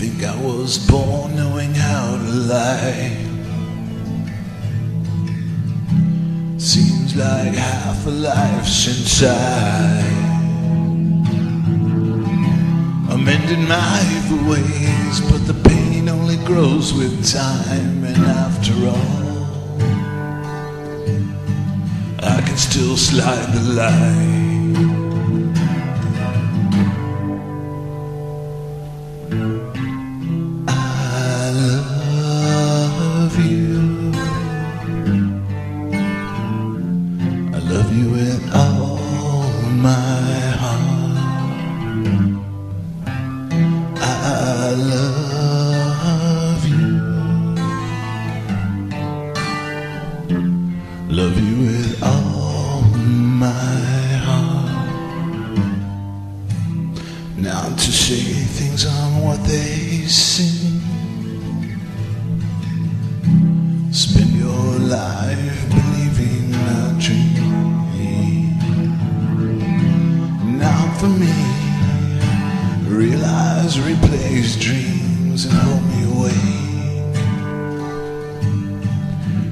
Think I was born knowing how to lie. Seems like half a life since I amended my evil ways, but the pain only grows with time, and after all, I can still slide the line. Love you with all my heart. I love you. Love you with all my heart. Not to say things on what they seem. Spend your life for me. Realize, replace dreams and hold me awake.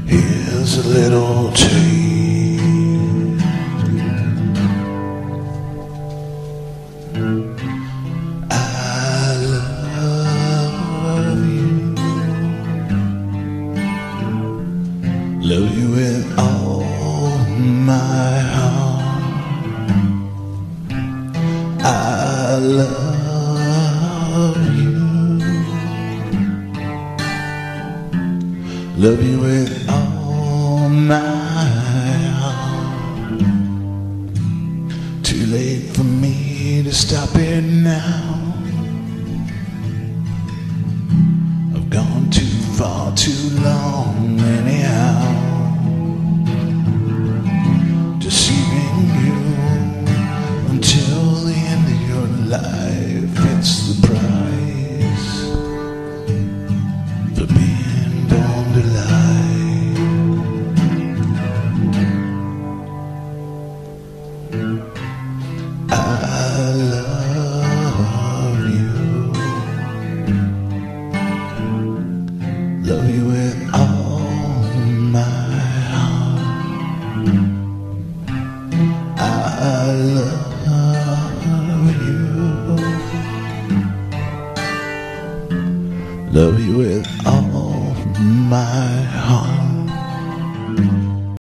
Here's a little taste. Love you. Love you with all my heart. Too late for me to stop it now. I've gone too far too long, anyhow. Love you with all my heart.